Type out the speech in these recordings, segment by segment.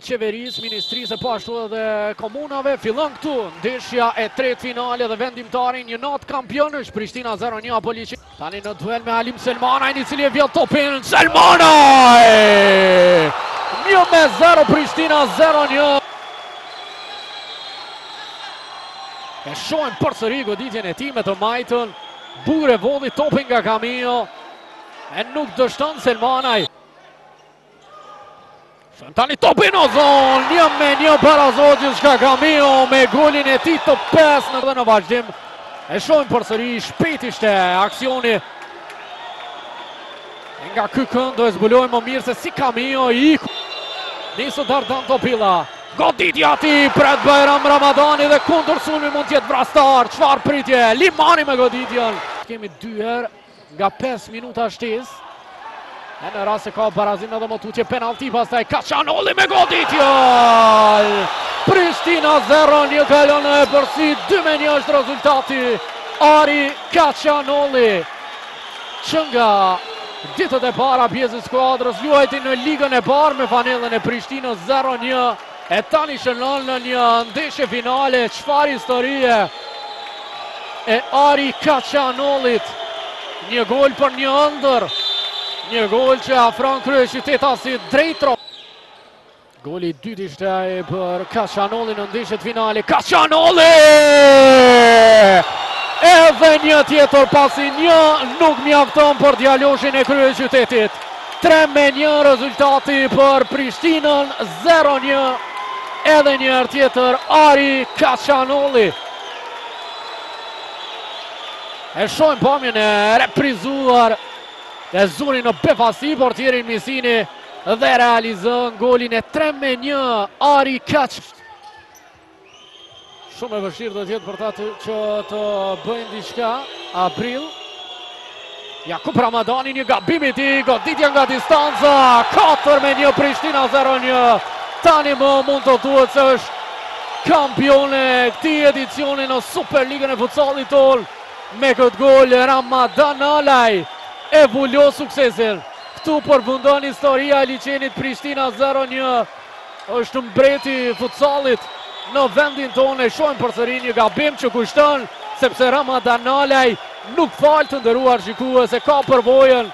qeverisë, ministrisë e po ashtu edhe komunave. Fillon këtu ndeshja e tretë finale dhe vendimtare. Një natë, kampion është Prishtina 01 apo Liqeni. Tani në duel me Halim Selmanajn i cili e vjedh topin, Selmanaj! Një me 0 Prishtina 01. E shohim përsëri goditjen e tij me të majtën, kur e vodhi topin nga Kamio, e nuk dështon Selmanaj. Tani topi në zonë, një me një barazon gjithçka Kamio me golin e tij të pestë dhe në vazhdim. E shohim përsëri, shpejt ishte aksioni. Nga ky kënd do e zbulojmë më mirë se si Kamio i iku. Nis Dardan Topilla, goditja e tij, pret Bajram Ramadani dhe kundërsulmi mund të jetë vrastar, çfarë pritje, Limani me goditjen. Kemi dy herë, Nga 5 minuta shtesë, e në rast se ka barazim edhe më tutje penalti, pastaj Kaçanolli me goditjen, joj! Prishtina 01 kalon në epërsi, 2 me një është rezultati, Ari Kaçanolli, që nga ditët e para pjesë e skuadrës, luajti në ligën e parë me fanelën e Prishtinës 01, E tani shënon në një ndeshje finale, çfarë historie e Ari Kaçanollit. Një gol për një ëndër, një gol që afron kryeqytetasit drejt tro. Goli i dytë ishte ai për Kaçanollin në ndeshjen finale. Kaçanolli! Edhe një tjetër pasi një nuk mjafton për djaloshin e kryeqytetit. Tre me një rezultati për Prishtinën, zero një, edhe një herë tjetër, Ari Kaçanolli. E shohim pamjen e reprizuar e zuri në befasi portierin Misini dhe realizon golin e 3 me 1 Ari Kaçanolli. Shumë e vështirë do të jetë për ta që të bëjnë diçka. Abril. Jakup Ramadani një gabim i tij, goditja nga distanca. 4 me 1 Prishtina 01. Tanimë mund të thuhet se është kampione e këtij edicioni në Superligën e futsallit tonë. Me këtë gol Ramadan Alaj e vulos suksesin. Këtu përfundon historia e Liqenit, Prishtina 01. Është mbreti i futsallit në vendin tonë e shohim përsëri një gabim që kushton sepse Ramadan Alaj nuk fal të nderuar shikues e ka përvojën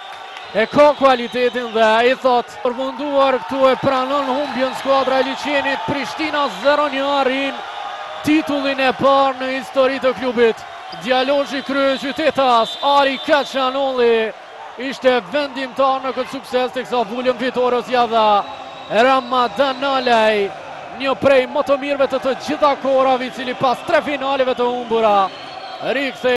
e ka kualitetin dhe ai thot përfunduar këtu e pranon humbjen skuadra e Liqenit Prishtina 01 arrin titullin e parë në histori të klubit djaloshi kryeqytetas Ari Kaçanolli Ishte vendimtar në këtë sukses teksa vulën fitores ia dha Ramadan Alaj, një prej më të mirëve të të gjitha kohërave i cili pas tre finaleve të humbura rikthehej